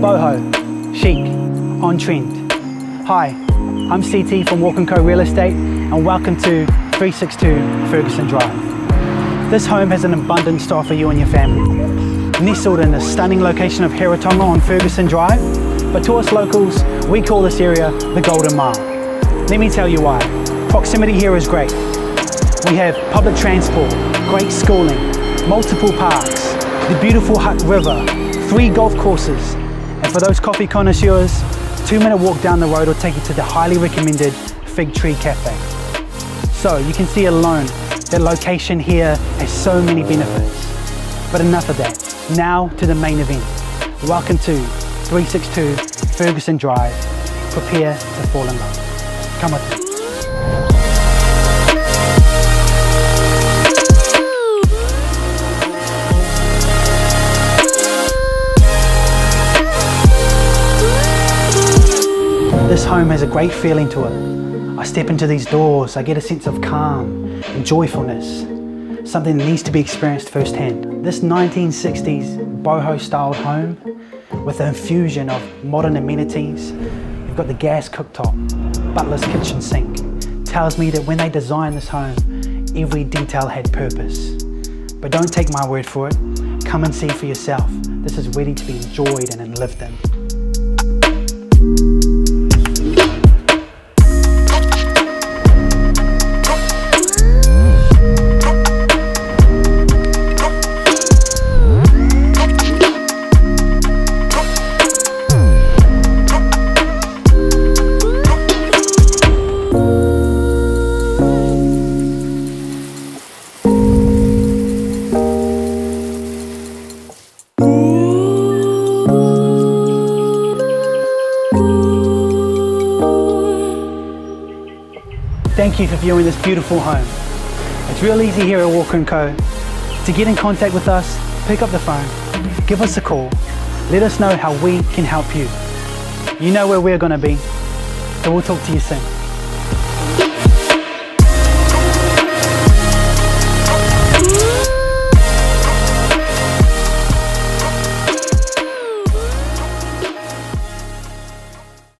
boho, chic, on trend. Hi, I'm CT from Walker & Co Real Estate and welcome to 362 Fergusson Drive. This home has an abundance to offer you and your family. Nestled in the stunning location of Heretaunga on Fergusson Drive, but to us locals, we call this area the Golden Mile. Let me tell you why. Proximity here is great. We have public transport, great schooling, multiple parks, the beautiful Hutt River, three golf courses, and for those coffee connoisseurs, two minute walk down the road will take you to the highly recommended Fig Tree Cafe. So you can see alone that location here has so many benefits. But enough of that. Now to the main event. Welcome to 362 Fergusson Drive. Prepare to fall in love. Come with me. This home has a great feeling to it. I step into these doors, I get a sense of calm and joyfulness, something that needs to be experienced firsthand. This 1960s boho styled home with the infusion of modern amenities, you've got the gas cooktop, butler's kitchen sink, tells me that when they designed this home, every detail had purpose. But don't take my word for it, come and see for yourself. This is ready to be enjoyed and lived in. Thank you for viewing this beautiful home. It's real easy here at Walker & Co. To get in contact with us, pick up the phone, give us a call, let us know how we can help you. You know where we're going to be, so we'll talk to you soon.